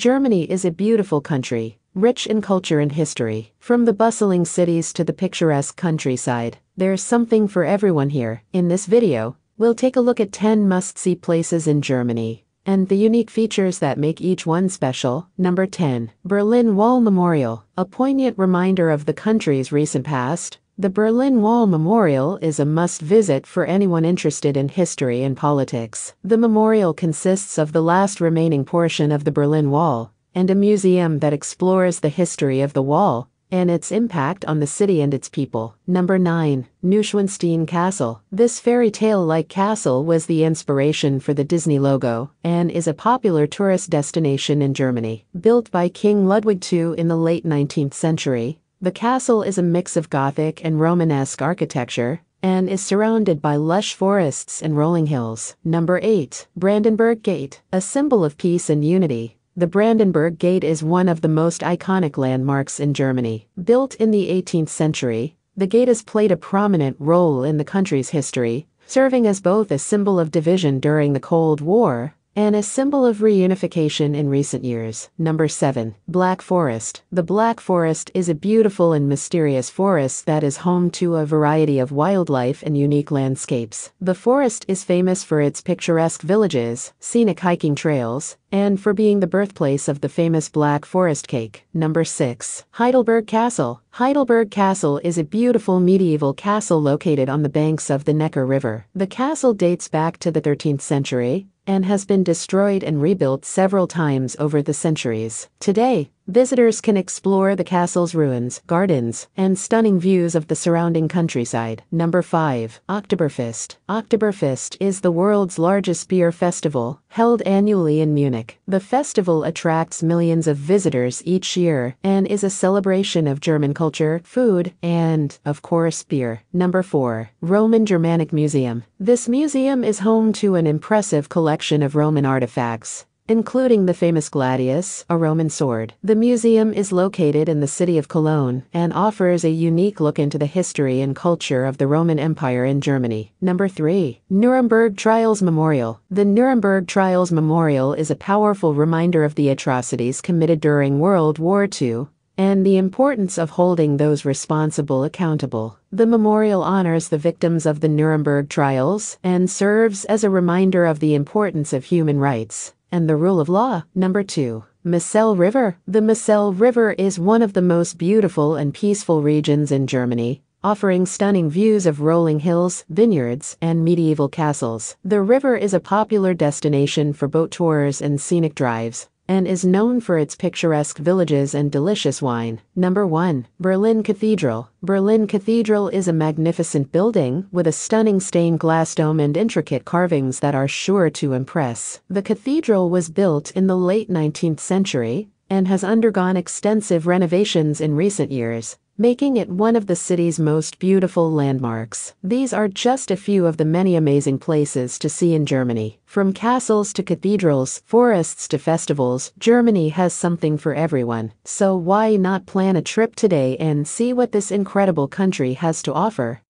Germany is a beautiful country, rich in culture and history. From the bustling cities to the picturesque countryside, there's something for everyone here. In this video, we'll take a look at 10 must-see places in Germany and the unique features that make each one special. Number 10. Berlin Wall Memorial, a poignant reminder of the country's recent past. The Berlin Wall Memorial is a must visit for anyone interested in history and politics. The memorial consists of the last remaining portion of the Berlin Wall and a museum that explores the history of the wall and its impact on the city and its people. Number 9. Neuschwanstein Castle. This fairy tale like castle was the inspiration for the Disney logo and is a popular tourist destination in Germany. Built by King Ludwig II in the late 19th century, the castle is a mix of Gothic and Romanesque architecture and is surrounded by lush forests and rolling hills. Number 8. Brandenburg Gate, a symbol of peace and unity. The Brandenburg Gate is one of the most iconic landmarks in Germany. Built in the 18th century, the gate has played a prominent role in the country's history, serving as both a symbol of division during the Cold War and a symbol of reunification in recent years. Number 7. Black Forest. The Black Forest is a beautiful and mysterious forest that is home to a variety of wildlife and unique landscapes. The forest is famous for its picturesque villages, scenic hiking trails, and for being the birthplace of the famous Black Forest cake. Number 6. Heidelberg Castle. Heidelberg Castle is a beautiful medieval castle located on the banks of the Neckar River. The castle dates back to the 13th century and has been destroyed and rebuilt several times over the centuries. Today, Visitors can explore the castle's ruins, gardens, and stunning views of the surrounding countryside. Number 5. Oktoberfest. Oktoberfest is the world's largest beer festival, held annually in Munich. The festival attracts millions of visitors each year and is a celebration of German culture, food, and, of course, beer. Number 4. Roman Germanic Museum. This museum is home to an impressive collection of Roman artifacts, including the famous gladius, a Roman sword. The museum is located in the city of Cologne and offers a unique look into the history and culture of the Roman Empire in Germany. Number 3. Nuremberg Trials Memorial. The Nuremberg Trials Memorial is a powerful reminder of the atrocities committed during World War II and the importance of holding those responsible accountable. The memorial honors the victims of the Nuremberg trials and serves as a reminder of the importance of human rights and the rule of law. Number 2. Moselle River. The Moselle River is one of the most beautiful and peaceful regions in Germany, offering stunning views of rolling hills, vineyards, and medieval castles. The river is a popular destination for boat tours and scenic drives, and is known for its picturesque villages and delicious wine. Number 1. Berlin Cathedral. Berlin Cathedral is a magnificent building with a stunning stained glass dome and intricate carvings that are sure to impress. The cathedral was built in the late 19th century and has undergone extensive renovations in recent years making it one of the city's most beautiful landmarks. These are just a few of the many amazing places to see in Germany. From castles to cathedrals, forests to festivals, Germany has something for everyone. So why not plan a trip today and see what this incredible country has to offer?